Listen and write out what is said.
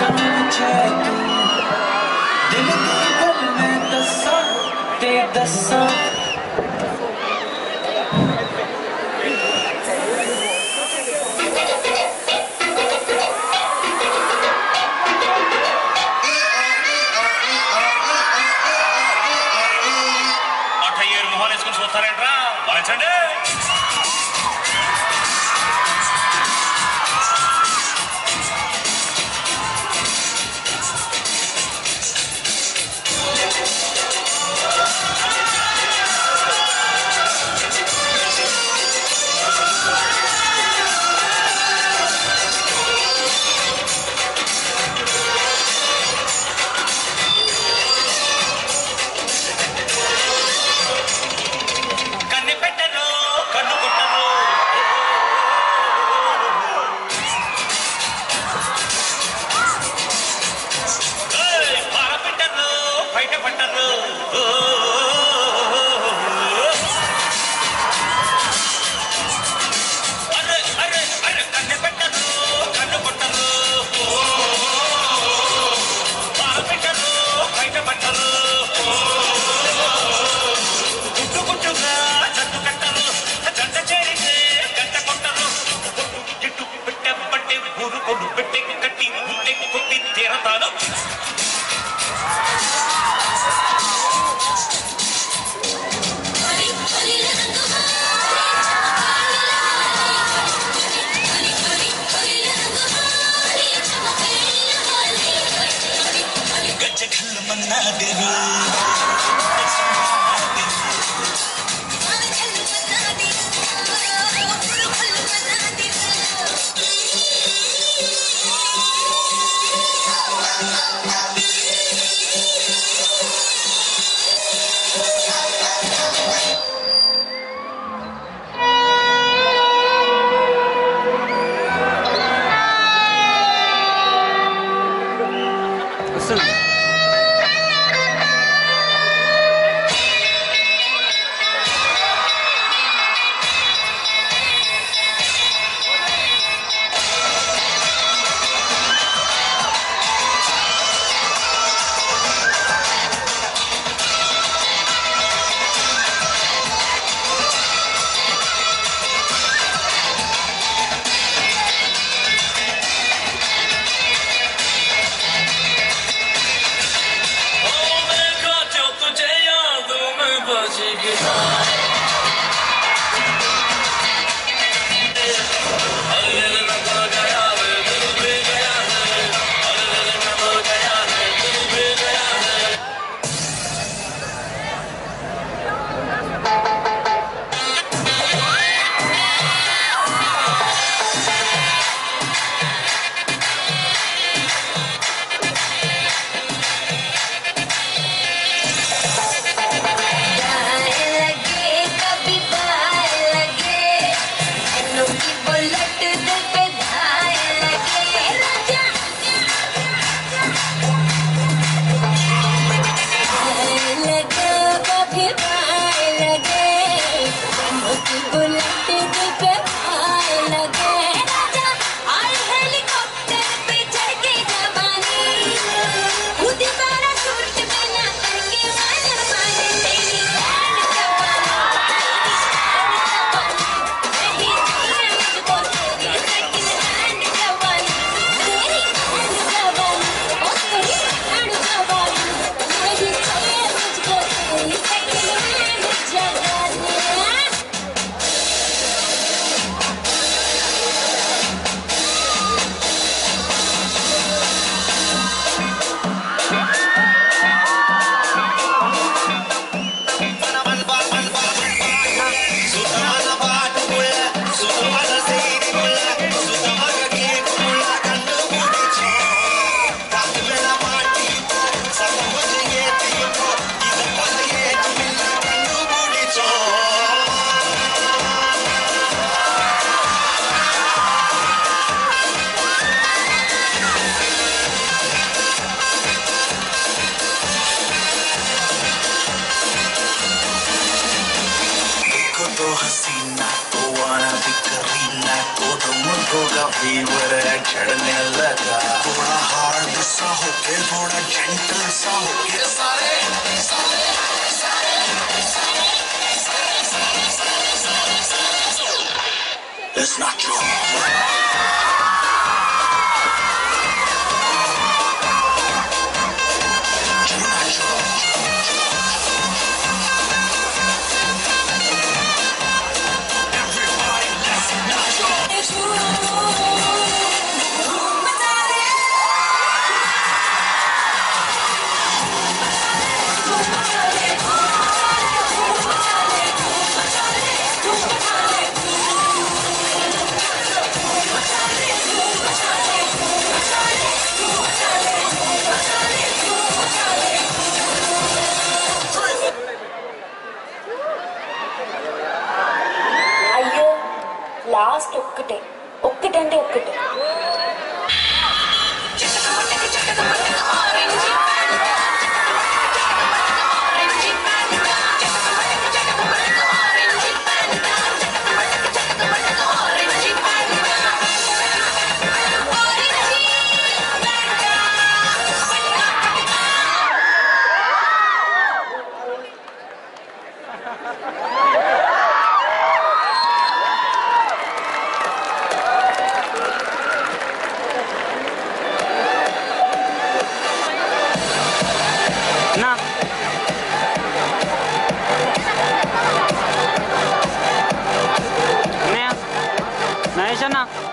ਕਰਨਾ ਚਾਹਤੂੰ ਦਿਲ ਦੀ ਗੱਲ ਮੈਂ ਦੱਸਾਂ ਤੇ ਦੱਸਾਂ మొహాలేసుకుని చూస్తారంట్రా వాయించండి Baby. give you some. चढ़ने लगा थोड़ा हार्ड सा होके थोड़ा जेंटल सा होके सारे లాస్ట్ ఒక్కటే. ఒక్కటంటే ఒక్కటే. 真的。